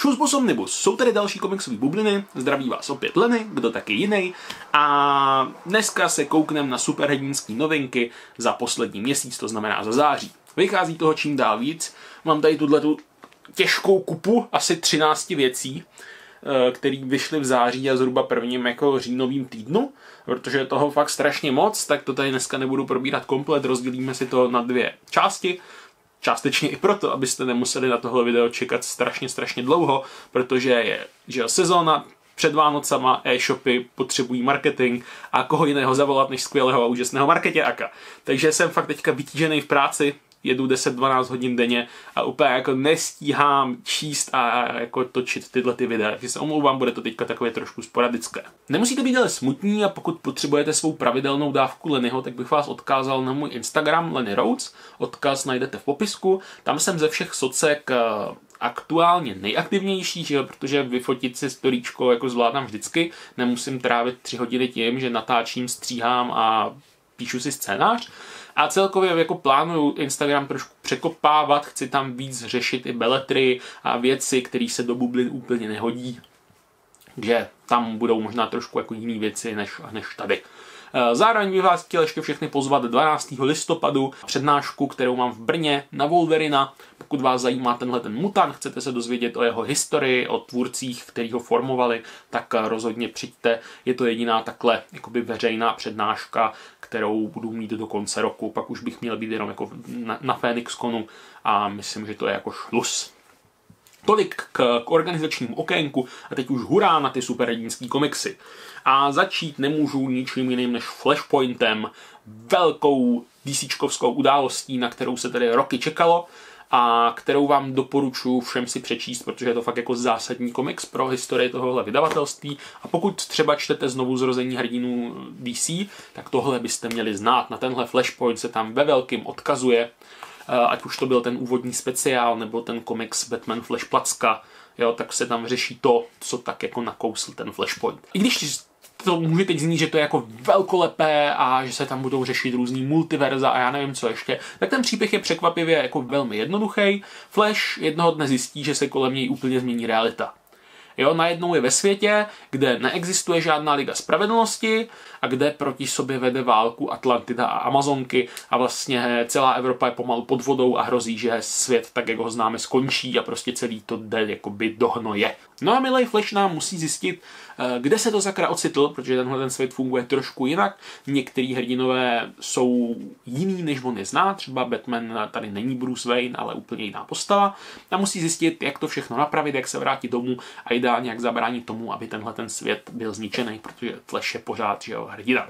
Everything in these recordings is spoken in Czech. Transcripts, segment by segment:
Šusbus Omnibus. Jsou tady další komiksové bubliny, zdraví vás opět Leny, kdo taky jiný. A dneska se koukneme na superhrdinský novinky za poslední měsíc, to znamená za září. Vychází toho čím dál víc. Mám tady tuhle tu těžkou kupu, asi 13 věcí, eh, který vyšly v září a zhruba prvním jako říjnovým týdnu, protože je toho fakt strašně moc, tak to tady dneska nebudu probírat komplet, rozdělíme si to na dvě části. Částečně i proto, abyste nemuseli na tohle video čekat strašně, strašně dlouho, protože je že sezóna před Vánocama e-shopy potřebují marketing a koho jiného zavolat než skvělého a úžasného marketáka. Takže jsem fakt teďka vytížený v práci, jedu 10-12 hodin denně a úplně jako nestíhám číst a jako točit tyhle ty videa. Takže se omlouvám, bude to teďka takové trošku sporadické. Nemusíte být ale smutní a pokud potřebujete svou pravidelnou dávku Lenyho, tak bych vás odkázal na můj Instagram Lenny Rhodes. Odkaz najdete v popisku. Tam jsem ze všech socek eh, aktuálně nejaktivnější, že? protože vyfotit si storíčko jako zvládám vždycky. Nemusím trávit tři hodiny tím, že natáčím, stříhám a píšu si scénář. A celkově jako plánuju Instagram trošku překopávat, chci tam víc řešit i beletry a věci, které se do bublin úplně nehodí. že tam budou možná trošku jako jiné věci než, než tady. Eh, zároveň bych vás chtěl ještě všechny pozvat 12. listopadu přednášku, kterou mám v Brně na Wolverina. Pokud vás zajímá tenhle ten mutant, chcete se dozvědět o jeho historii, o tvůrcích, který ho formovali, tak eh, rozhodně přijďte. Je to jediná takhle jakoby veřejná přednáška, kterou budu mít do konce roku. Pak už bych měl být jenom jako na, na Phoenixconu a myslím, že to je jako šlus. Tolik k, k organizačnímu okénku a teď už hurá na ty superhrdinský komiksy. A začít nemůžu ničím jiným než Flashpointem, velkou DCčkovskou událostí, na kterou se tedy roky čekalo a kterou vám doporučuji všem si přečíst, protože je to fakt jako zásadní komiks pro historii tohohle vydavatelství. A pokud třeba čtete znovu zrození hrdinů DC, tak tohle byste měli znát. Na tenhle Flashpoint se tam ve velkým odkazuje, eh, ať už to byl ten úvodní speciál, nebo ten komiks Batman Flash Placka, jo, tak se tam řeší to, co tak jako nakousl ten Flashpoint. I když to může teď znít, že to je jako velkolepé a že se tam budou řešit různý multiverza a já nevím co ještě, tak ten příběh je překvapivě jako velmi jednoduchý. Flash jednoho dne zjistí, že se kolem něj úplně změní realita. Jo, najednou je ve světě, kde neexistuje žádná liga spravedlnosti a kde proti sobě vede válku Atlantida a Amazonky a vlastně celá Evropa je pomalu pod vodou a hrozí, že svět, tak jak ho známe, skončí a prostě celý to jde jakoby do hnoje. No a milej Flash nám musí zjistit, eh, kde se to zakra ocitl, protože tenhle ten svět funguje trošku jinak. Některý hrdinové jsou jiný, než on je zná, třeba Batman tady není Bruce Wayne, ale úplně jiná postava. A musí zjistit, jak to všechno napravit, jak se vrátit domů a ideálně jak zabránit tomu, aby tenhle ten svět byl zničený, protože Flash je pořád že jo, hrdina.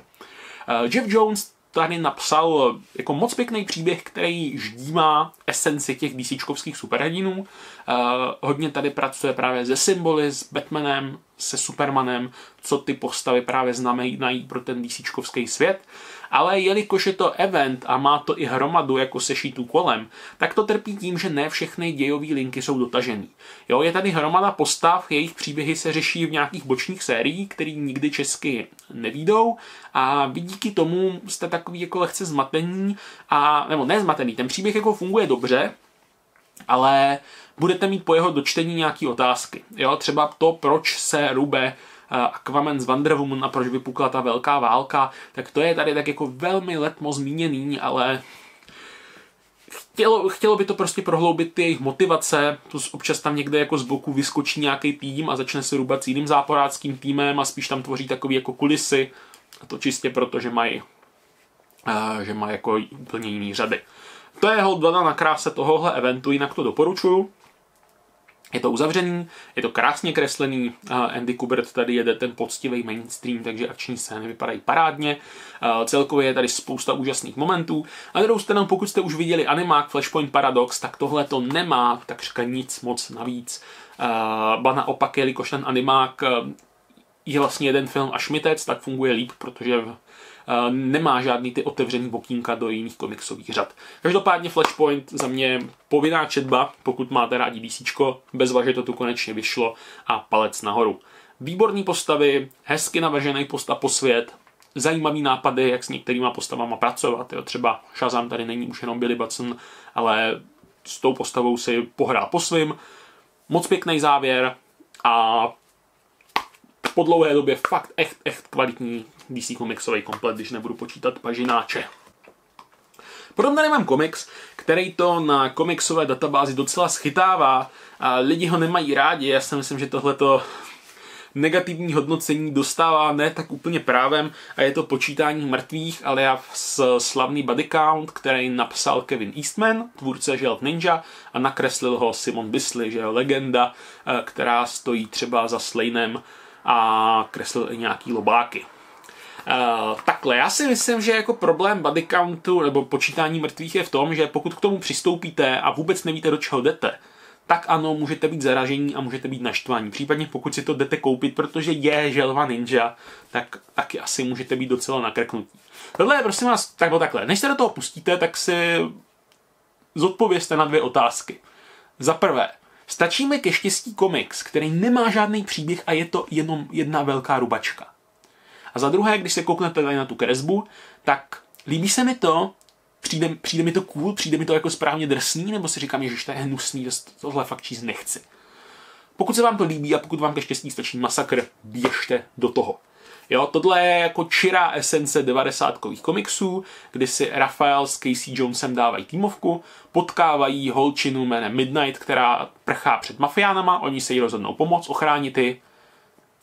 Eh, Jeff Jones tady napsal jako moc pěkný příběh, který ždímá esenci těch DCčkovských superhrdinů. Uh, hodně tady pracuje právě ze symboly, s Batmanem, se Supermanem, co ty postavy právě znamenají pro ten DCčkovský svět ale jelikož je to event a má to i hromadu jako sešitů kolem, tak to trpí tím, že ne všechny dějové linky jsou dotažený. Jo, je tady hromada postav, jejich příběhy se řeší v nějakých bočních sériích, které nikdy česky nevídou a díky tomu jste takový jako lehce zmatení a, nebo ne zmatený, ten příběh jako funguje dobře, ale budete mít po jeho dočtení nějaké otázky. Jo, třeba to, proč se Rube Aquaman z Wonder Woman a proč vypukla ta velká válka, tak to je tady tak jako velmi letmo zmíněný, ale chtělo, chtělo by to prostě prohloubit ty jejich motivace, plus občas tam někde jako z boku vyskočí nějaký tým a začne se rubat s jiným záporáckým týmem a spíš tam tvoří takový jako kulisy a to čistě proto, že mají že mají jako úplně jiný řady. To je hold na kráse tohohle eventu, jinak to doporučuju. Je to uzavřený, je to krásně kreslený, Andy Kubert tady jede ten poctivý mainstream, takže akční scény vypadají parádně, celkově je tady spousta úžasných momentů. A druhou stranu, pokud jste už viděli animák Flashpoint Paradox, tak tohle to nemá takřka nic moc navíc. Ba naopak, jelikož ten animák je vlastně jeden film a šmitec, tak funguje líp, protože nemá žádný ty otevřený bokínka do jiných komiksových řad. Každopádně Flashpoint za mě povinná četba, pokud máte rádi DC, bezva, že to tu konečně vyšlo a palec nahoru. Výborný postavy, hezky navržený posta po svět, zajímavý nápady, jak s některýma postavama pracovat. Jo. Třeba Shazam tady není už jenom Billy Batson, ale s tou postavou si pohrál po svým. moc pěkný závěr a po dlouhé době fakt echt, echt kvalitní DC komiksový komplet, když nebudu počítat pažináče. Potom tady mám komiks, který to na komiksové databázi docela schytává a lidi ho nemají rádi. Já si myslím, že tohleto negativní hodnocení dostává ne tak úplně právem a je to počítání mrtvých, ale já s slavný body count, který napsal Kevin Eastman, tvůrce Želv Ninja a nakreslil ho Simon Bisley, že je legenda, eh, která stojí třeba za Slainem a kreslil i nějaký lobáky. Uh, takhle, já si myslím, že jako problém body countu nebo počítání mrtvých je v tom, že pokud k tomu přistoupíte a vůbec nevíte, do čeho jdete, tak ano, můžete být zaražení a můžete být naštvaní. Případně pokud si to jdete koupit, protože je želva ninja, tak taky asi můžete být docela nakrknutí. Tohle je prosím vás tak takhle. Než se do toho pustíte, tak si zodpovězte na dvě otázky. Za prvé, stačí mi ke štěstí komiks, který nemá žádný příběh a je to jenom jedna velká rubačka. A za druhé, když se kouknete tady na tu kresbu, tak líbí se mi to, přijde, přijde mi to cool, přijde mi to jako správně drsný, nebo si říkám, že to je hnusný, tohle fakt číst nechci. Pokud se vám to líbí a pokud vám ke štěstí stačí masakr, běžte do toho. Jo, tohle je jako čirá esence 90 komiksů, kdy si Rafael s Casey Jonesem dávají týmovku, potkávají holčinu jménem Midnight, která prchá před mafiánama, oni se jí rozhodnou pomoct, ochránit ji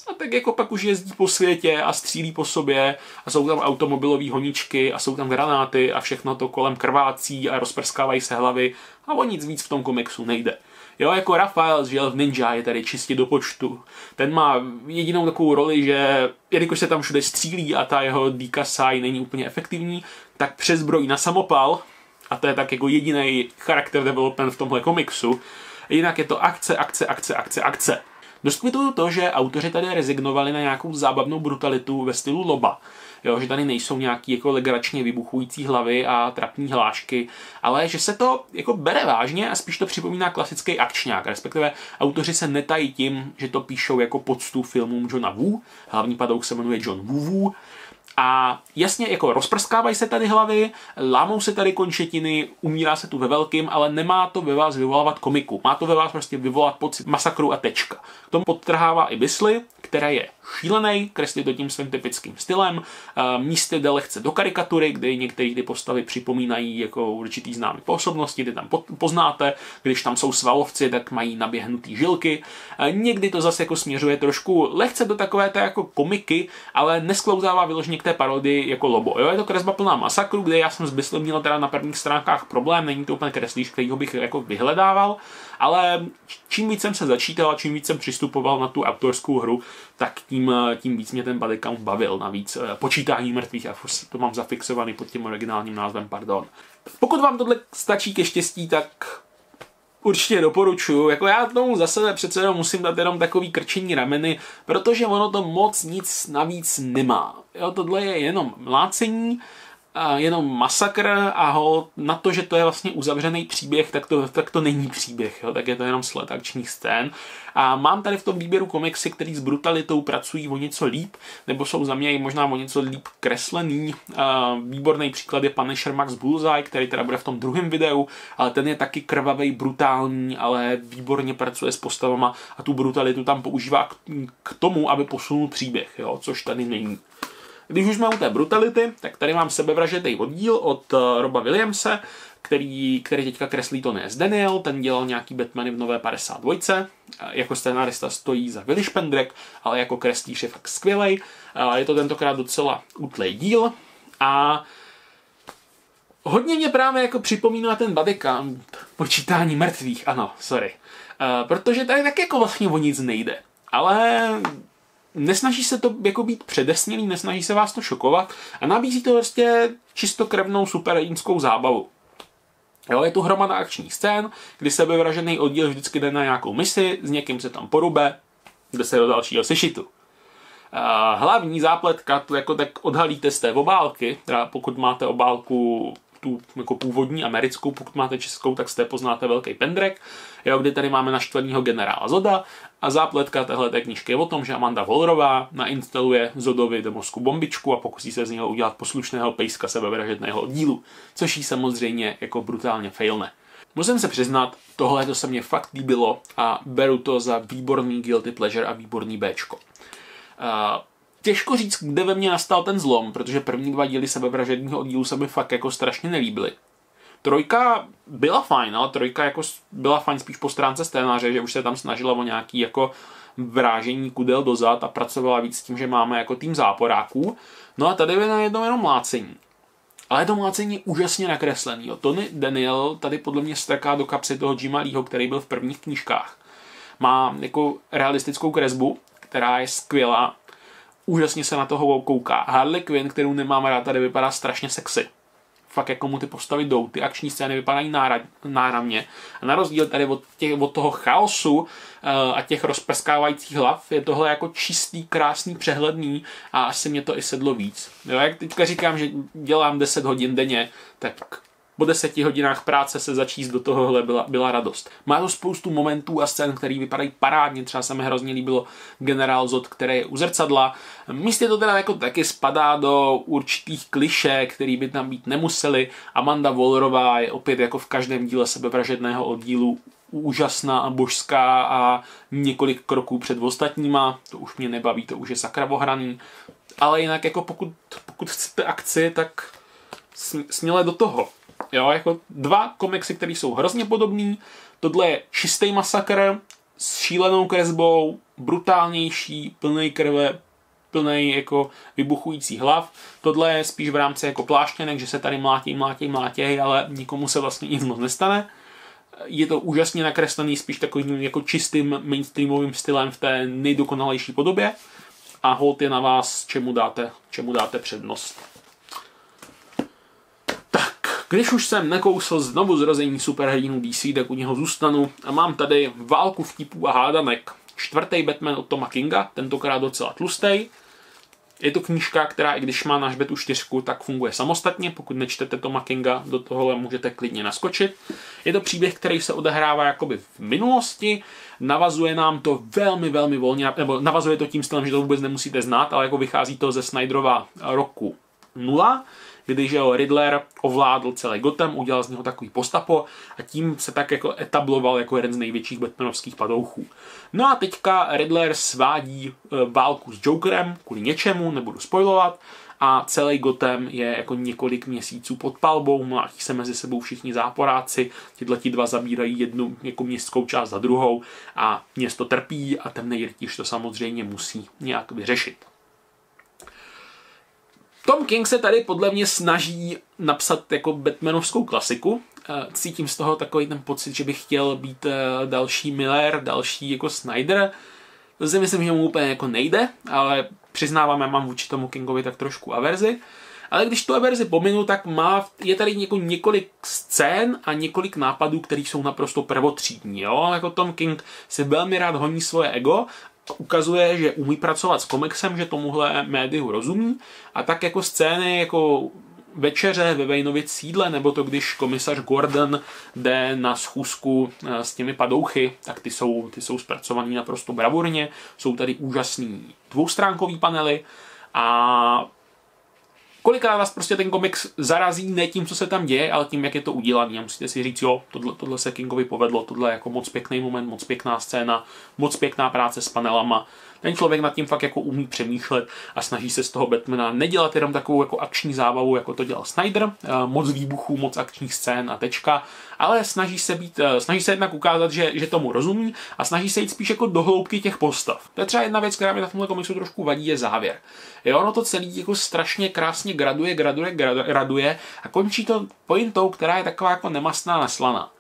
a tak jako pak už jezdí po světě a střílí po sobě a jsou tam automobilové honičky a jsou tam granáty a všechno to kolem krvácí a rozprskávají se hlavy a o nic víc v tom komiksu nejde. Jo, jako Rafael z v Ninja je tady čistě do počtu. Ten má jedinou takovou roli, že jelikož se tam všude střílí a ta jeho Sai není úplně efektivní, tak přezbrojí na samopal a to je tak jako jediný charakter development v tomhle komiksu. Jinak je to akce, akce, akce, akce, akce. Dost kvituju to, že autoři tady rezignovali na nějakou zábavnou brutalitu ve stylu loba. Jo, že tady nejsou nějaký jako legračně vybuchující hlavy a trapní hlášky, ale že se to jako bere vážně a spíš to připomíná klasický akčňák, respektive autoři se netají tím, že to píšou jako poctu filmům Johna Woo, hlavní padouk se jmenuje John Woo Woo, a jasně, jako rozprskávají se tady hlavy, lámou se tady končetiny, umírá se tu ve velkým, ale nemá to ve vás vyvolávat komiku. Má to ve vás prostě vyvolat pocit masakru a tečka. K tomu podtrhává i Bisly, které je šílený, kreslí to tím svým typickým stylem. Místy jde lehce do karikatury, kde některé ty postavy připomínají jako určitý známý působnosti, ty tam poznáte, když tam jsou svalovci, tak mají naběhnutý žilky. Někdy to zase jako směřuje trošku lehce do takové té jako komiky, ale nesklouzává vyloženě k té parodii jako lobo. Jo, je to kresba plná masakru, kde já jsem s měl teda na prvních stránkách problém, není to úplně kreslíř, kterýho bych jako vyhledával, ale čím víc jsem se začítal a čím víc jsem přistupoval na tu autorskou hru, tak tím, tím víc mě ten body count bavil. Navíc eh, počítání mrtvých, a to mám zafixovaný pod tím originálním názvem, pardon. Pokud vám tohle stačí ke štěstí, tak určitě doporučuju. Jako já tomu za sebe přece jenom musím dát jenom takový krčení rameny, protože ono to moc nic navíc nemá. Jo, tohle je jenom mlácení, jenom masakr a ho na to, že to je vlastně uzavřený příběh, tak to, tak to není příběh, jo? tak je to jenom sled akčních scén. A mám tady v tom výběru komiksy, který s brutalitou pracují o něco líp, nebo jsou za mě i možná o něco líp kreslený. Výborný příklad je Punisher Max Bullseye, který teda bude v tom druhém videu, ale ten je taky krvavý, brutální, ale výborně pracuje s postavama a tu brutalitu tam používá k tomu, aby posunul příběh, jo? což tady není. Když už jsme u té brutality, tak tady mám sebevražedný oddíl od uh, Roba Williamse, který, který teďka kreslí to S. Daniel, ten dělal nějaký Batmany v nové 52. Jako scénárista stojí za Willy Špendrek, ale jako kreslíř je fakt skvělej. Je to tentokrát docela útlej díl a hodně mě právě jako připomíná ten body count, počítání mrtvých, ano, sorry. Protože tady tak jako vlastně o nic nejde. Ale nesnaží se to jako být předesnělý, nesnaží se vás to šokovat a nabízí to prostě čistokrevnou superhrdinskou zábavu. Jo, je tu hromada akčních scén, kdy sebevražený oddíl vždycky jde na nějakou misi, s někým se tam porube, jde se do dalšího sešitu. Hlavní zápletka, to jako tak odhalíte z té obálky, teda pokud máte obálku tu jako původní americkou, pokud máte českou, tak jste poznáte velký pendrek, jo, kdy tady máme naštvaného generála Zoda a zápletka téhle knížky je o tom, že Amanda Volrová nainstaluje Zodovi do mozku bombičku a pokusí se z něho udělat poslušného pejska sebevražedného dílu, což jí samozřejmě jako brutálně failne. Musím se přiznat, tohle to se mně fakt líbilo a beru to za výborný guilty pleasure a výborný Bčko. Uh, těžko říct, kde ve mně nastal ten zlom, protože první dva díly sebevražedního oddílu se mi fakt jako strašně nelíbily. Trojka byla fajn, ale trojka jako byla fajn spíš po stránce scénáře, že už se tam snažila o nějaký jako vrážení kudel dozad a pracovala víc s tím, že máme jako tým záporáků. No a tady je na jedno jenom mlácení. Ale to mlácení je úžasně nakreslený. Tony Daniel tady podle mě strká do kapsy toho Jima Leeho, který byl v prvních knížkách. Má jako realistickou kresbu, která je skvělá. Úžasně se na toho kouká. Harley Quinn, kterou nemám rád, tady vypadá strašně sexy fakt jako mu ty postavy jdou, ty akční scény vypadají náramně. A na rozdíl tady od, těch, od toho chaosu uh, a těch rozprskávajících hlav je tohle jako čistý, krásný, přehledný a asi mě to i sedlo víc. Jo, jak teďka říkám, že dělám 10 hodin denně, tak po deseti hodinách práce se začíst do tohohle byla, byla radost. Má to spoustu momentů a scén, které vypadají parádně, třeba se mi hrozně líbilo Generál Zod, který je u zrcadla. Místě to teda jako taky spadá do určitých kliše, který by tam být nemuseli. Amanda Wollerová je opět jako v každém díle sebevražedného oddílu úžasná a božská a několik kroků před ostatníma. To už mě nebaví, to už je sakra ohraný. Ale jinak jako pokud, pokud chcete akci, tak směle do toho. Jo, jako dva komiksy, které jsou hrozně podobný. Tohle je čistý masakr s šílenou kresbou, brutálnější, plný krve, plný jako vybuchující hlav. Tohle je spíš v rámci jako pláštěnek, že se tady mlátí, mlátí, mlátí, ale nikomu se vlastně nic moc nestane. Je to úžasně nakreslený spíš takovým jako čistým mainstreamovým stylem v té nejdokonalejší podobě. A hold je na vás, čemu dáte, čemu dáte přednost. Když už jsem nekousl znovu zrození superhrdinů DC, tak u něho zůstanu a mám tady válku vtipů a hádanek. Čtvrtý Batman od Toma Kinga, tentokrát docela tlustý. Je to knížka, která i když má na žbetu čtyřku, tak funguje samostatně. Pokud nečtete Toma Kinga, do tohohle můžete klidně naskočit. Je to příběh, který se odehrává jakoby v minulosti, navazuje nám to velmi, velmi volně, nebo navazuje to tím stylem, že to vůbec nemusíte znát, ale jako vychází to ze Snyderova roku 0 když jo, Riddler ovládl celý Gotham, udělal z něho takový postapo a tím se tak jako etabloval jako jeden z největších Batmanovských padouchů. No a teďka Riddler svádí e, válku s Jokerem kvůli něčemu, nebudu spoilovat, a celý Gotham je jako několik měsíců pod palbou, mlátí se mezi sebou všichni záporáci, tyhle ti dva zabírají jednu jako městskou část za druhou a město trpí a temný rytíř to samozřejmě musí nějak vyřešit. Tom King se tady podle mě snaží napsat jako Batmanovskou klasiku. Eh, cítím z toho takový ten pocit, že bych chtěl být eh, další Miller, další jako Snyder. To si myslím, že mu úplně jako nejde, ale přiznávám, já mám vůči tomu Kingovi tak trošku averzi. Ale když tu averzi pominu, tak má, je tady něko, několik scén a několik nápadů, které jsou naprosto prvotřídní. Jo? Jako Tom King si velmi rád honí svoje ego ukazuje, že umí pracovat s komiksem, že tomuhle médiu rozumí a tak jako scény jako večeře ve Vejnově sídle, nebo to, když komisař Gordon jde na schůzku eh, s těmi padouchy, tak ty jsou, ty jsou zpracovaný naprosto bravurně. Jsou tady úžasný dvoustránkový panely a kolikrát vás prostě ten komiks zarazí ne tím, co se tam děje, ale tím, jak je to udělané. A musíte si říct, jo, tohle, tohle se Kingovi povedlo, tohle je jako moc pěkný moment, moc pěkná scéna, moc pěkná práce s panelama ten člověk nad tím fakt jako umí přemýšlet a snaží se z toho Batmana nedělat jenom takovou jako akční zábavu, jako to dělal Snyder, eh, moc výbuchů, moc akčních scén a tečka, ale snaží se být, eh, snaží se jednak ukázat, že, že tomu rozumí a snaží se jít spíš jako do hloubky těch postav. To je třeba jedna věc, která mi na tomhle komiksu trošku vadí, je závěr. Jo, ono to celý jako strašně krásně graduje, graduje, graduje a končí to pointou, která je taková jako nemastná, naslaná.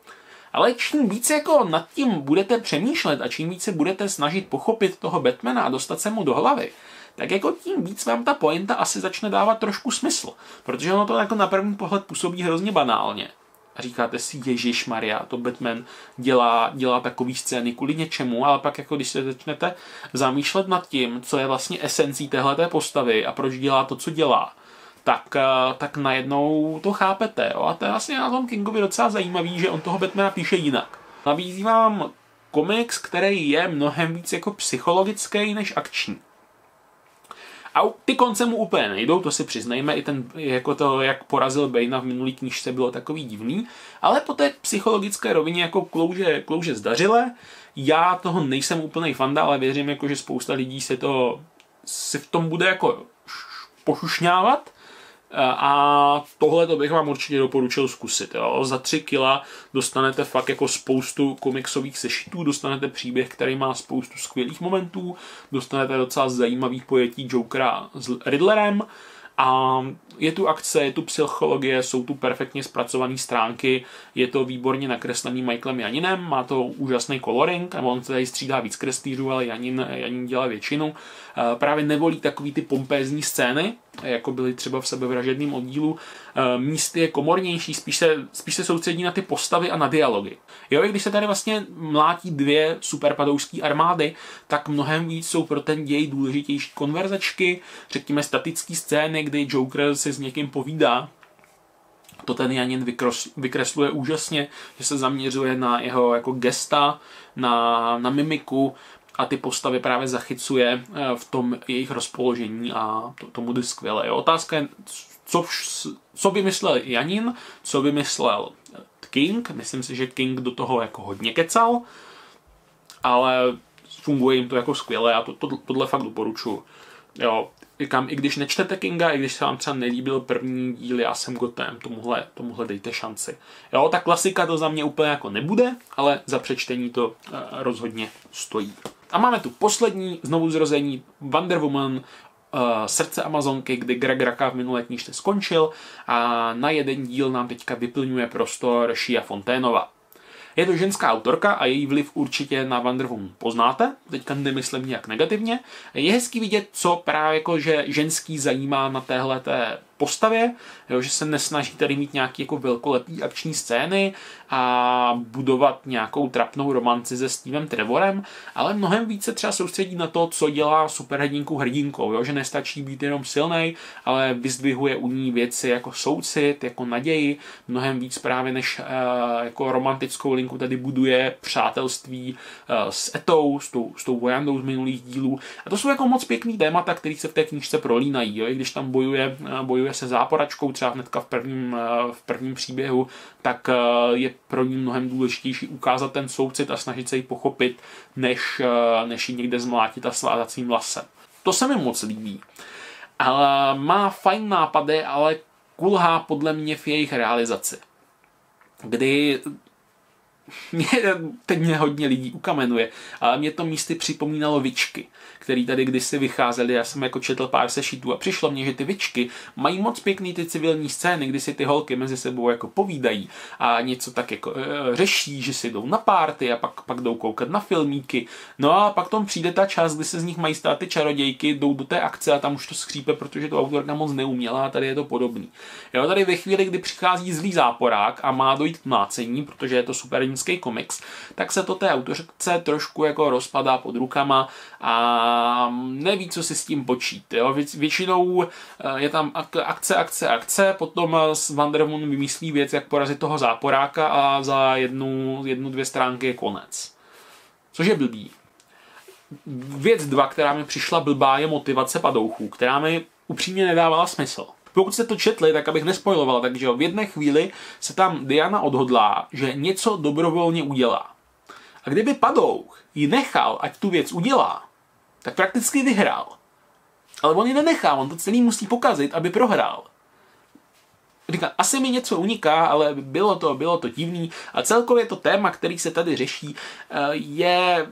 Ale čím více jako nad tím budete přemýšlet a čím více budete snažit pochopit toho Batmana a dostat se mu do hlavy, tak jako tím víc vám ta pointa asi začne dávat trošku smysl. Protože ono to jako na první pohled působí hrozně banálně. A říkáte si, Ježíš Maria, to Batman dělá, dělá takový scény kvůli něčemu, ale pak jako když se začnete zamýšlet nad tím, co je vlastně esencí téhleté postavy a proč dělá to, co dělá, tak, eh, tak najednou to chápete. Jo? A to je vlastně na tom Kingovi docela zajímavý, že on toho Batmana píše jinak. Nabízí vám komiks, který je mnohem víc jako psychologický než akční. A ty konce mu úplně nejdou, to si přiznejme, i ten, jako to, jak porazil Bejna v minulý knížce, bylo takový divný, ale po té psychologické rovině jako klouže, klouže zdařile. Já toho nejsem úplný fanda, ale věřím, jako, že spousta lidí se to si v tom bude jako pošušňávat a tohle to bych vám určitě doporučil zkusit. Jo. Za 3 kila dostanete fakt jako spoustu komiksových sešitů, dostanete příběh, který má spoustu skvělých momentů, dostanete docela zajímavých pojetí Jokera s Riddlerem, a je tu akce, je tu psychologie, jsou tu perfektně zpracované stránky, je to výborně nakreslený Michaelem Janinem, má to úžasný coloring, on tady střídá víc kreslířů, ale Janin, Janin dělá většinu. Právě nevolí takový ty pompézní scény, jako byly třeba v sebevražedném oddílu. Místy je komornější, spíš se, spíš se soustředí na ty postavy a na dialogy. Jo, i když se tady vlastně mlátí dvě superpadouské armády, tak mnohem víc jsou pro ten děj důležitější konverzačky, řekněme statické scény, kdy Joker si s někým povídá, to ten Janin vykresluje úžasně, že se zaměřuje na jeho jako gesta, na, na mimiku a ty postavy právě zachycuje eh, v tom jejich rozpoložení a to, tomu jde skvěle. Jo. Otázka je, co, co vymyslel Janin, co vymyslel King. Myslím si, že King do toho jako hodně kecal, ale funguje jim to jako skvěle a to, to, tohle fakt doporučuji. Jo, říkám, i když nečtete Kinga, i když se vám třeba nelíbil první díl, já jsem gotem, tomuhle, tomuhle dejte šanci. Jo, ta klasika to za mě úplně jako nebude, ale za přečtení to uh, rozhodně stojí. A máme tu poslední znovu zrození Wonder Woman, uh, Srdce Amazonky, kdy Greg Raka v minulé knižce skončil a na jeden díl nám teďka vyplňuje prostor Shia Fonténova. Je to ženská autorka a její vliv určitě na Woman poznáte, teďka nemyslím nějak negativně. Je hezký vidět, co právě jako, že ženský zajímá na téhle té postavě, jo, že se nesnaží tady mít nějaký jako velkolepý akční scény a budovat nějakou trapnou romanci se Stevem Trevorem, ale mnohem více třeba soustředí na to, co dělá superhrdinku hrdinkou, jo, že nestačí být jenom silný, ale vyzdvihuje u ní věci jako soucit, jako naději, mnohem víc právě než uh, jako romantickou linku tady buduje přátelství uh, s Etou, s tou, s tou vojandou z minulých dílů. A to jsou jako moc pěkný témata, které se v té knížce prolínají, jo, i když tam bojuje, uh, bojuje se záporačkou třeba hnedka v prvním, v prvním příběhu, tak je pro ní mnohem důležitější ukázat ten soucit a snažit se ji pochopit, než, než ji někde zmlátit a svázat svým lasem. To se mi moc líbí. Ale má fajn nápady, ale kulhá podle mě v jejich realizaci. Kdy mě, teď mě hodně lidí ukamenuje, ale mě to místy připomínalo vičky který tady kdysi vycházely. Já jsem jako četl pár sešitů a přišlo mně, že ty vičky mají moc pěkný ty civilní scény, kdy si ty holky mezi sebou jako povídají a něco tak jako e, řeší, že si jdou na párty a pak, pak jdou koukat na filmíky. No a pak tom přijde ta část, kdy se z nich mají stát ty čarodějky, jdou do té akce a tam už to skřípe, protože to autorka moc neuměla a tady je to podobný. Jo, tady ve chvíli, kdy přichází zlý záporák a má dojít k mlácení, protože je to supernícký komiks, tak se to té autorce trošku jako rozpadá pod rukama a neví, co si s tím počít. Jo? Většinou eh, je tam akce, akce, akce, potom s Wonder Woman vymyslí věc, jak porazit toho záporáka a za jednu, jednu dvě stránky je konec. Což je blbý. Věc dva, která mi přišla blbá, je motivace padouchů, která mi upřímně nedávala smysl. Pokud jste to četli, tak abych nespojoval, takže v jedné chvíli se tam Diana odhodlá, že něco dobrovolně udělá. A kdyby padouch ji nechal, ať tu věc udělá, tak prakticky vyhrál. Ale on ji nenechá, on to celý musí pokazit, aby prohrál. Říká, asi mi něco uniká, ale bylo to, bylo to divný. A celkově to téma, který se tady řeší, eh, je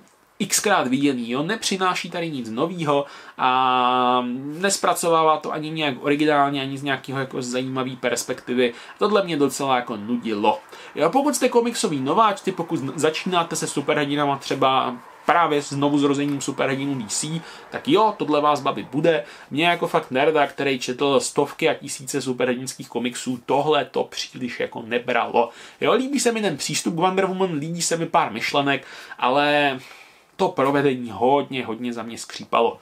xkrát viděný, jo? nepřináší tady nic nového a nespracovává to ani nějak originálně, ani z nějakého jako zajímavé perspektivy. Tohle mě docela jako nudilo. Jo, pokud jste komiksový nováčci, pokud začínáte se superhrdinama třeba právě s znovu zrozením superhrdinů DC, tak jo, tohle vás bavit bude. Mě jako fakt nerda, který četl stovky a tisíce superhrdinských komiksů, tohle to příliš jako nebralo. Jo, líbí se mi ten přístup k Wonder Woman, líbí se mi pár myšlenek, ale to provedení hodně, hodně za mě skřípalo.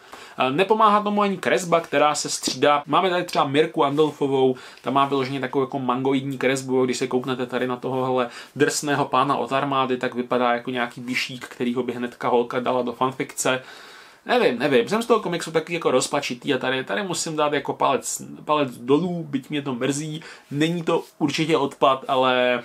Nepomáhá tomu ani kresba, která se střídá. Máme tady třeba Mirku Andolfovou, ta má vyloženě takovou jako mangoidní kresbu, když se kouknete tady na tohohle drsného pána od armády, tak vypadá jako nějaký bišík, který ho by hnedka holka dala do fanfikce. nevím, nevím, jsem z toho komiksu taky jako rozpačitý a tady, tady musím dát jako palec, palec dolů, byť mě to mrzí, není to určitě odpad, ale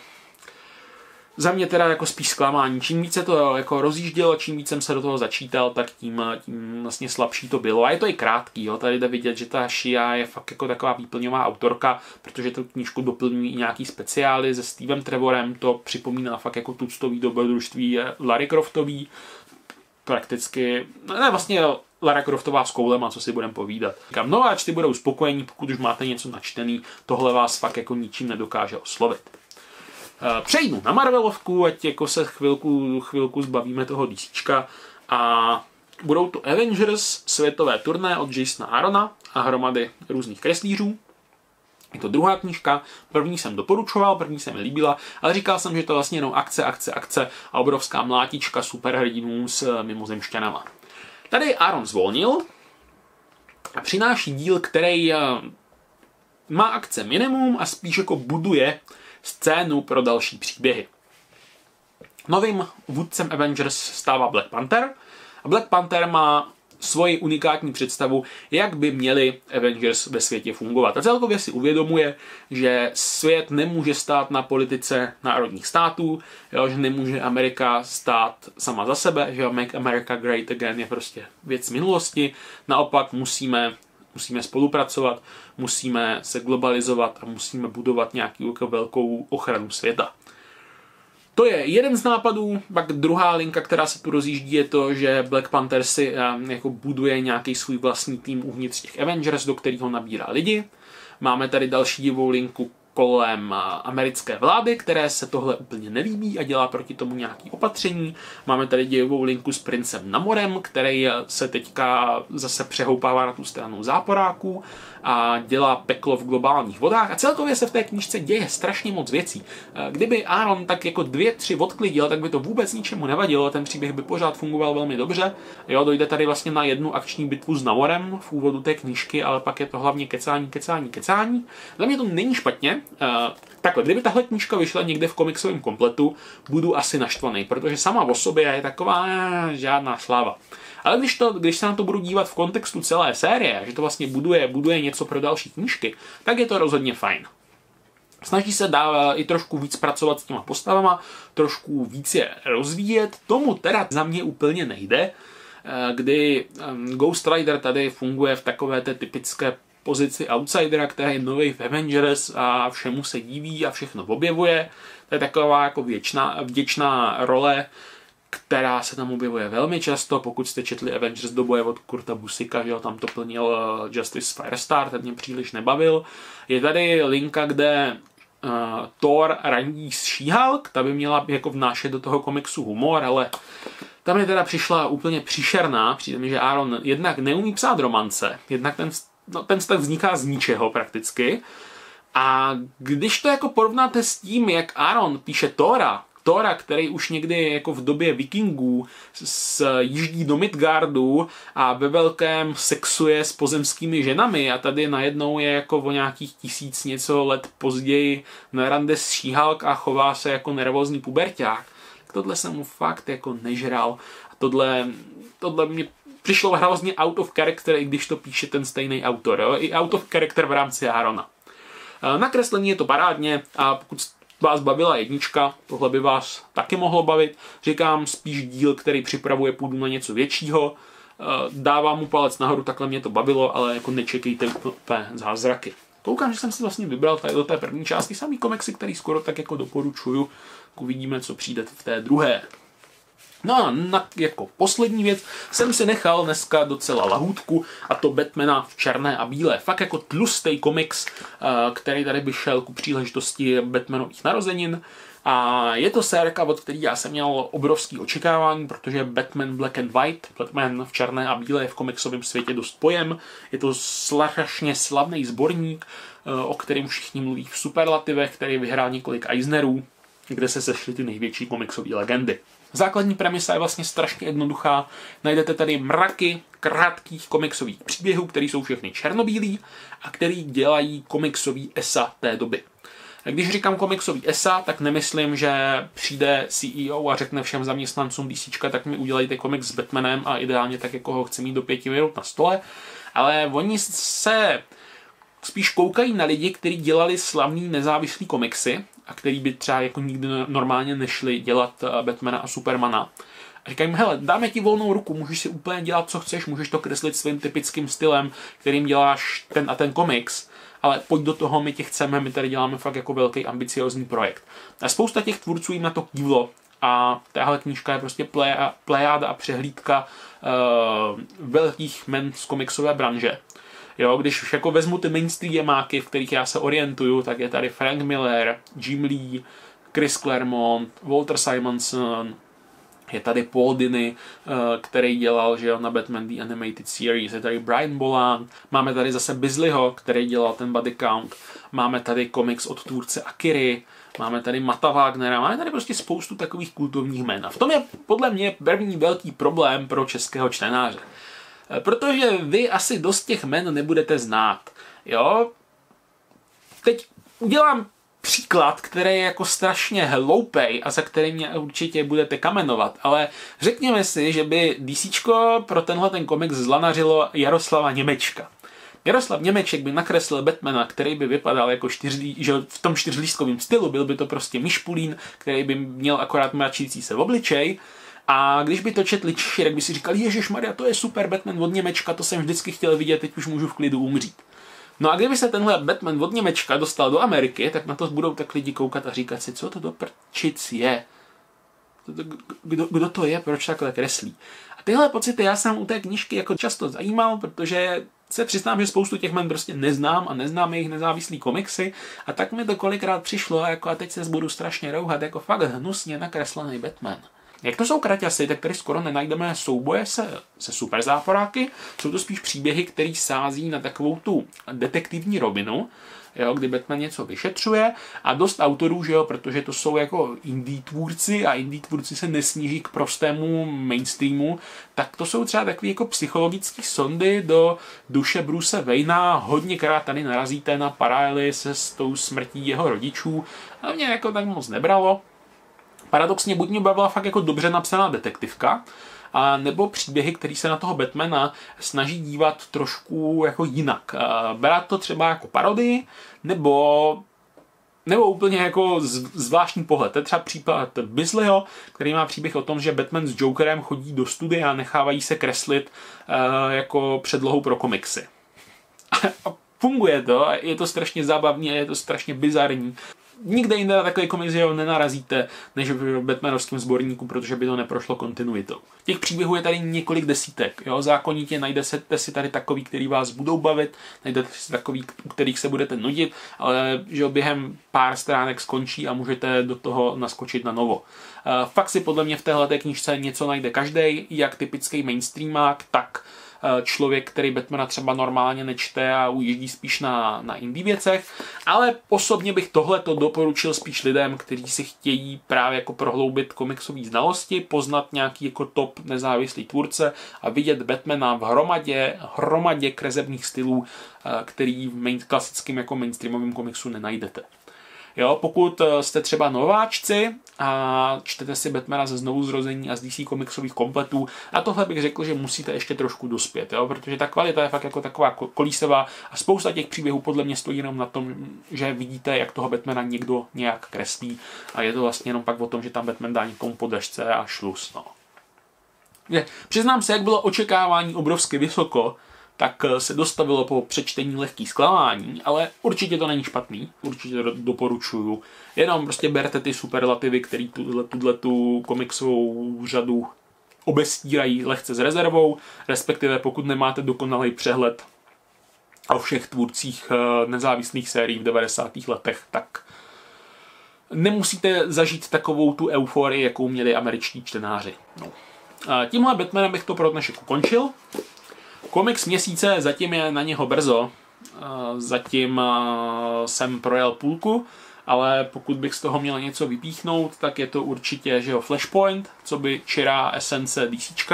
za mě teda jako spíš zklamání. Čím více to jako rozjíždělo, čím víc jsem se do toho začítal, tak tím, tím vlastně slabší to bylo. A je to i krátký, jo. tady jde vidět, že ta Shia je fakt jako taková výplňová autorka, protože tu knížku doplňují i nějaký speciály se Stevem Trevorem, to připomíná fakt jako tuctový dobrodružství Larry Croftový, prakticky, ne vlastně Lara Croftová s koulem a co si budeme povídat. Říkám, no a čty budou spokojení, pokud už máte něco načtený, tohle vás fakt jako ničím nedokáže oslovit. Eh, přejdu na Marvelovku, ať jako se chvilku, chvilku zbavíme toho DCčka a budou to Avengers světové turné od Jasona Arona a hromady různých kreslířů. Je to druhá knížka, první jsem doporučoval, první se mi líbila, ale říkal jsem, že to je vlastně jenom akce, akce, akce a obrovská mlátička superhrdinů s mimozemšťanama. Tady Aaron zvolnil a přináší díl, který eh, má akce minimum a spíš jako buduje scénu pro další příběhy. Novým vůdcem Avengers stává Black Panther a Black Panther má svoji unikátní představu, jak by měli Avengers ve světě fungovat. A celkově si uvědomuje, že svět nemůže stát na politice národních států, jo, že nemůže Amerika stát sama za sebe, že Make America Great Again je prostě věc minulosti. Naopak musíme musíme spolupracovat, musíme se globalizovat a musíme budovat nějakou jako velkou ochranu světa. To je jeden z nápadů, pak druhá linka, která se tu rozjíždí, je to, že Black Panther si um, jako buduje nějaký svůj vlastní tým uvnitř těch Avengers, do kterého nabírá lidi. Máme tady další divou linku kolem americké vlády, které se tohle úplně nelíbí a dělá proti tomu nějaký opatření. Máme tady dějovou linku s princem Namorem, který se teďka zase přehoupává na tu stranu záporáků a dělá peklo v globálních vodách a celkově se v té knížce děje strašně moc věcí. Kdyby Aaron tak jako dvě, tři odklidil, tak by to vůbec ničemu nevadilo, ten příběh by pořád fungoval velmi dobře. Jo, dojde tady vlastně na jednu akční bitvu s Namorem v úvodu té knížky, ale pak je to hlavně kecání, kecání, kecání. Za mě to není špatně, Uh, takhle, kdyby tahle knížka vyšla někde v komiksovém kompletu, budu asi naštvaný, protože sama o sobě je taková eh, žádná sláva. Ale když, to, když se na to budu dívat v kontextu celé série, že to vlastně buduje, buduje něco pro další knížky, tak je to rozhodně fajn. Snaží se dá i trošku víc pracovat s těma postavama, trošku víc je rozvíjet. Tomu teda za mě úplně nejde, eh, kdy Ghost Rider tady funguje v takové té typické pozici outsidera, který je nový v Avengers a všemu se diví a všechno objevuje. To je taková jako věčná, vděčná role, která se tam objevuje velmi často, pokud jste četli Avengers do boje od Kurta Busika, že jo, tam to plnil eh, Justice Firestar, ten mě příliš nebavil. Je tady linka, kde uh, Thor randí s She-Hulk, ta by měla jako vnášet do toho komiksu humor, ale tam mi teda přišla úplně příšerná, přijde mi, že Aaron jednak neumí psát romance, jednak ten no, ten vztah vzniká z ničeho prakticky. A když to jako porovnáte s tím, jak Aaron píše Tora, Tora, který už někdy jako v době vikingů s jíždí do Midgardu a ve velkém sexuje s pozemskými ženami a tady najednou je jako o nějakých tisíc něco let později na rande s šíhalk a chová se jako nervózní puberták. Tohle jsem mu fakt jako nežral a tohle, tohle mě přišlo hrozně out of character, i když to píše ten stejný autor. Jo? I out of character v rámci Arona. E, nakreslení je to parádně a pokud vás bavila jednička, tohle by vás taky mohlo bavit. Říkám spíš díl, který připravuje půdu na něco většího. E, dávám mu palec nahoru, takhle mě to bavilo, ale jako nečekejte úplně zázraky. Koukám, že jsem si vlastně vybral tady do té první části samý komiksy, který skoro tak jako doporučuju. Uvidíme, co přijde v té druhé. No a na, jako poslední věc jsem si nechal dneska docela lahůdku a to Batmana v černé a bílé. Fakt jako tlustý komiks, eh, který tady by šel ku příležitosti Batmanových narozenin. A je to sérka, od který já jsem měl obrovský očekávání, protože Batman Black and White, Batman v černé a bílé je v komiksovém světě dost pojem. Je to strašně slavný sborník, eh, o kterém všichni mluví v superlativech, který vyhrál několik Eisnerů, kde se sešly ty největší komiksové legendy. Základní premisa je vlastně strašně jednoduchá. Najdete tady mraky krátkých komiksových příběhů, které jsou všechny černobílí a který dělají komiksový esa té doby. Když říkám komiksový ESA, tak nemyslím, že přijde CEO a řekne všem zaměstnancům DC, tak mi udělejte komiks s Batmanem a ideálně tak, jako ho chci mít do pěti minut na stole. Ale oni se spíš koukají na lidi, kteří dělali slavný nezávislý komiksy který by třeba jako nikdy normálně nešli dělat eh, Batmana a Supermana. A říkají hele, dáme ti volnou ruku, můžeš si úplně dělat, co chceš, můžeš to kreslit svým typickým stylem, kterým děláš ten a ten komiks, ale pojď do toho, my tě chceme, my tady děláme fakt jako velký ambiciozní projekt. A spousta těch tvůrců jim na to kývlo a tahle knížka je prostě plejáda a přehlídka uh, velkých men z komiksové branže. Jo, když jako vezmu ty mainstreamáky, v kterých já se orientuju, tak je tady Frank Miller, Jim Lee, Chris Claremont, Walter Simonson, je tady Paul Dini, eh, který dělal že jo, na Batman The Animated Series, je tady Brian Bolan, máme tady zase Bisleyho, který dělal ten body count, máme tady komiks od tvůrce Akiry, máme tady Mata Wagnera, máme tady prostě spoustu takových kultovních jmen. A v tom je podle mě první velký problém pro českého čtenáře. Eh, protože vy asi dost těch men nebudete znát. Jo? Teď udělám příklad, který je jako strašně hloupej a za který mě určitě budete kamenovat, ale řekněme si, že by DC pro tenhle ten komiks zlanařilo Jaroslava Němečka. Jaroslav Němeček by nakreslil Batmana, který by vypadal jako čtyřlí, že v tom čtyřlístkovém stylu, byl by to prostě myšpulín, který by měl akorát mračící se v obličej, a když by to četli Češi, tak by si říkali, Ježíš Maria, to je super Batman od Němečka, to jsem vždycky chtěl vidět, teď už můžu v klidu umřít. No a kdyby se tenhle Batman od Němečka dostal do Ameriky, tak na to budou tak lidi koukat a říkat si, co to do prčic je. Kdo, kdo to je, proč takhle kreslí. A tyhle pocity já jsem u té knížky jako často zajímal, protože se přiznám, že spoustu těch men prostě neznám a neznám jejich nezávislý komiksy a tak mi to kolikrát přišlo jako a teď se budu strašně rouhat jako fakt hnusně nakreslený Batman. Jak to jsou kraťasy, tak tady skoro nenajdeme souboje se, se super záporáky, jsou to spíš příběhy, který sází na takovou tu detektivní robinu, jo, kdy Batman něco vyšetřuje. A dost autorů, že jo, protože to jsou jako indie tvůrci a indie tvůrci se nesníží k prostému mainstreamu, tak to jsou třeba takové jako psychologické sondy do duše Bruce Wayna, hodněkrát tady narazíte na paralely se s tou smrtí jeho rodičů. A mě jako tak moc nebralo, paradoxně buď mě bavila fakt jako dobře napsaná detektivka, a nebo příběhy, který se na toho Batmana snaží dívat trošku jako jinak. Brát to třeba jako parodii, nebo nebo úplně jako zvláštní pohled. To je třeba případ Bisleyho, který má příběh o tom, že Batman s Jokerem chodí do studia a nechávají se kreslit uh, jako předlohou pro komiksy. A funguje to, je to strašně zábavný a je to strašně bizarní nikde jinde na takový komiks nenarazíte, než v Batmanovském sborníku, protože by to neprošlo kontinuitou. Těch příběhů je tady několik desítek. Jo? Zákonitě najdete si tady takový, který vás budou bavit, najdete si takový, u kterých se budete nudit, ale že během pár stránek skončí a můžete do toho naskočit na novo. Eh, fakt si podle mě v téhle knižce něco najde každý, jak typický mainstreamák, tak Eh, člověk, který Batmana třeba normálně nečte a ujíždí spíš na, na indie věcech, ale osobně bych tohleto doporučil spíš lidem, kteří si chtějí právě jako prohloubit komiksové znalosti, poznat nějaký jako top nezávislý tvůrce a vidět Batmana v hromadě, hromadě kresebních stylů, eh, který v main, klasickém jako mainstreamovém komiksu nenajdete. Jo, pokud eh, jste třeba nováčci a čtete si Batmana ze znovu zrození a z DC komiksových kompletů, a tohle bych řekl, že musíte ještě trošku dospět, jo, protože ta kvalita je fakt jako taková kolísevá a spousta těch příběhů podle mě stojí jenom na tom, že vidíte, jak toho Batmana někdo nějak kreslí a je to vlastně jenom pak o tom, že tam Batman dá někomu podržce a šlus, no. Přiznám se, jak bylo očekávání obrovsky vysoko, tak eh, se dostavilo po přečtení lehký zklamání, ale určitě to není špatný, určitě to doporučuju. Jenom prostě berte ty superlativy, který tuhle, tu komiksovou řadu obestírají lehce s rezervou, respektive pokud nemáte dokonalý přehled o všech tvůrcích eh, nezávislých sérií v 90. letech, tak nemusíte zažít takovou tu euforii, jakou měli američtí čtenáři. No. Tímhle Batmanem bych to pro dnešek ukončil. Komiks měsíce, zatím je na něho brzo, zatím jsem projel půlku, ale pokud bych z toho měl něco vypíchnout, tak je to určitě že jo, Flashpoint, co by čirá esence DC,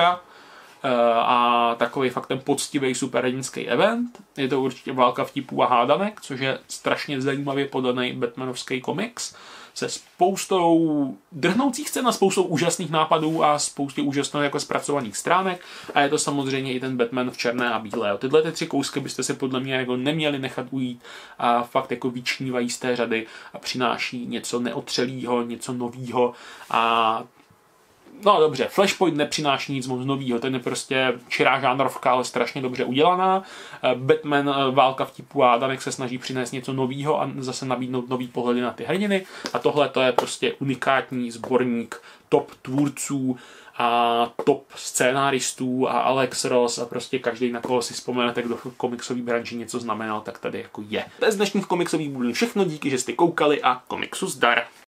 a tak takový fakt ten poctivý superhrdinský event. Je to určitě válka vtipů a hádanek, což je strašně zajímavě podaný Batmanovský komiks se spoustou drhnoucích scén a spoustou úžasných nápadů a spoustě úžasných jako zpracovaných stránek a je to samozřejmě i ten Batman v černé a bílé. Tyhle ty tři kousky byste si podle mě jako neměli nechat ujít a fakt jako vyčnívají z té řady a přináší něco neotřelého, něco nového a No dobře, Flashpoint nepřináší nic moc nového, ten je prostě čirá žánrovka, ale strašně dobře udělaná. Eh, Batman, eh, válka vtipu a Danek se snaží přinést něco nového a zase nabídnout nový pohledy na ty hrdiny. A tohle to je prostě unikátní sborník top tvůrců a top scénáristů a Alex Ross a prostě každý, na koho si vzpomenete, kdo v komiksový branži něco znamenal, tak tady jako je. To je z dnešních komiksových budů všechno, díky, že jste koukali a komiksu zdar.